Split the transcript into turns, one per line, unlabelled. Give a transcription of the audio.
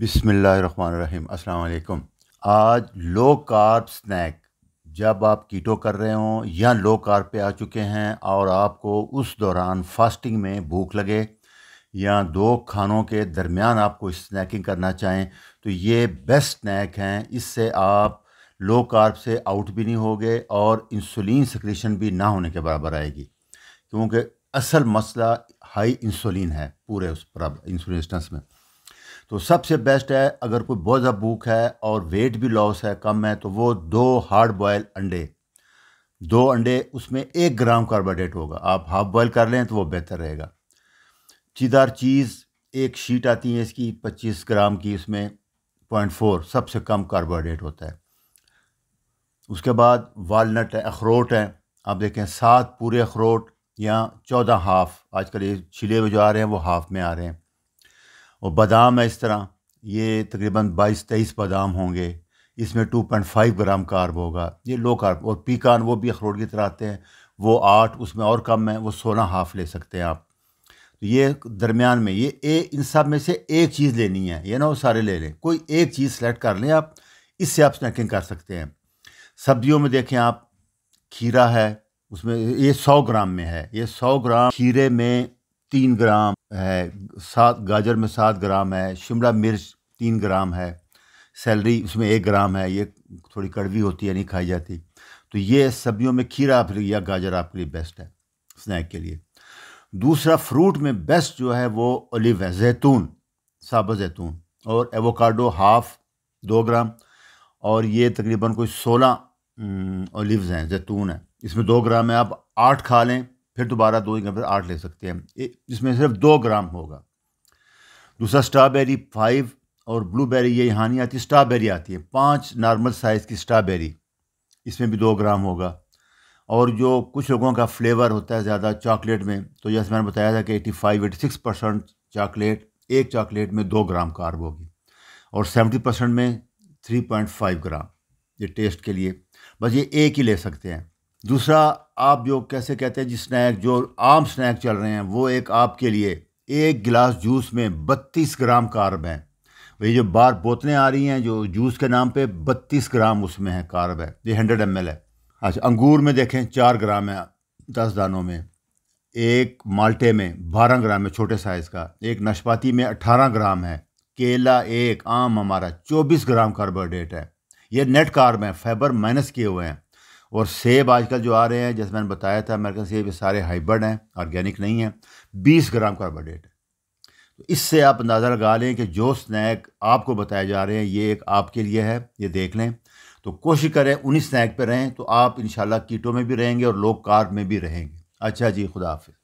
बिसमीम अस्सलाम आज लो कार्ब स्नैक जब आप कीटो कर रहे हों या लो कार्ब पे आ चुके हैं और आपको उस दौरान फास्टिंग में भूख लगे या दो खानों के दरमियान आपको स्नैकिंग करना चाहें तो ये बेस्ट स्नैक हैं। इससे आप लो कार्ब से आउट भी नहीं होगे और इंसुलिन सक्रेशन भी ना होने के बराबर आएगी। क्योंकि असल मसला हाई इंसुलिन है पूरे उस इंसुलिन में। तो सबसे बेस्ट है, अगर कोई बहुत ज़्यादा भूख है और वेट भी लॉस है, कम है तो वो दो हार्ड बॉयल अंडे। दो अंडे, उसमें एक ग्राम कार्बोहाइड्रेट होगा। आप हाफ़ बॉयल कर लें तो वो बेहतर रहेगा। चीदार चीज़ एक शीट आती है इसकी, पच्चीस ग्राम की उसमें पॉइंट फोर सबसे कम कार्बोहाइड्रेट होता है। उसके बाद वालनट है, अखरोट है। आप देखें, सात पूरे अखरोट या चौदह हाफ़ आजकल ये छिले हुए जो आ रहे हैं, वो हाफ़ में आ रहे हैं। और बादाम है इस तरह। ये तकरीबन बाईस तेईस बादाम होंगे। इसमें two point five gram carb होगा। ये लो कार्ब और पीकान वो भी अखरोट की तरह आते हैं। वो आठ, उसमें और कम है, वो सोलह हाफ़ ले सकते हैं आप। तो ये दरमियान में, ये ए, इन सब में से एक चीज़ लेनी है। ये ना वो सारे ले लें। कोई एक चीज़ सेलेक्ट कर लें आप, इससे आप स्नैकिंग कर सकते हैं। सब्जियों में देखें आप, खीरा है, उसमें ये सौ ग्राम में है। ये सौ ग्राम खीरे में तीन ग्राम है, सात, गाजर में सात ग्राम है, शिमला मिर्च तीन ग्राम है, सैलरी उसमें एक ग्राम है, ये थोड़ी कड़वी होती है, नहीं खाई जाती। तो ये सब्जियों में खीरा आप या गाजर आपके लिए बेस्ट है, स्नैक के लिए। दूसरा फ्रूट में बेस्ट जो है वो ओलिव है, जैतून साबा जैतून और एवोकाडो हाफ़ दो ग्राम और ये तकरीबन कोई सोलह ओलिव्स हैं, जैतून है। इसमें दो ग्राम है, आप आठ खा लें फिर दोबारा दो फिर आठ ले सकते हैं। इसमें सिर्फ़ दो ग्राम होगा। दूसरा स्ट्रॉबेरी फाइव और ब्लूबेरी, ये यहाँ नहीं आती, स्ट्रॉबेरी आती है। पाँच नॉर्मल साइज़ की स्ट्रॉबेरी, इसमें भी दो ग्राम होगा। और जो कुछ लोगों का फ्लेवर होता है ज़्यादा चॉकलेट में तो जैसे मैंने बताया था कि eighty five, eighty six percent chocolate, एक चॉकलेट में दो ग्राम कार्ब होगी। और सेवेंटी परसेंट में थ्री पॉइंट फाइव ग्राम, ये टेस्ट के लिए। बस ये एक ही ले सकते हैं। दूसरा, आप जो कैसे कहते हैं, जी स्नैक जो आम स्नैक चल रहे हैं, वो एक आपके लिए एक गिलास जूस में बत्तीस ग्राम कार्ब हैं। ये जो बार बोतलें आ रही हैं, जो जूस के नाम पे बत्तीस ग्राम उसमें है कार्ब है। ये हंड्रेड एम है। अच्छा अंगूर में देखें, चार ग्राम है, दस दानों में। एक माल्टे में, बारह ग्राम है, छोटे साइज़ का। एक नाशपाती में अट्ठारह ग्राम है। केला एक, आम हमारा चौबीस ग्राम कार्बोहाइड्रेट है। ये नेट कार्ब है फाइबर माइनस किए हुए हैं। और सेब आजकल जो आ रहे हैं, जैसे मैंने बताया था, अमेरिकन सेब ये सारे हाइब्रिड हैं, ऑर्गेनिक नहीं हैं। बीस ग्राम कार्बोडेट है तो इससे आप अंदाज़ा लगा लें कि जो स्नैक आपको बताए जा रहे हैं, ये एक आपके लिए है, ये देख लें। तो कोशिश करें उन्हीं स्नैक पर रहें तो आप इन कीटों में भी रहेंगे और लोग कार में भी रहेंगे। अच्छा जी खुदा हाफिज़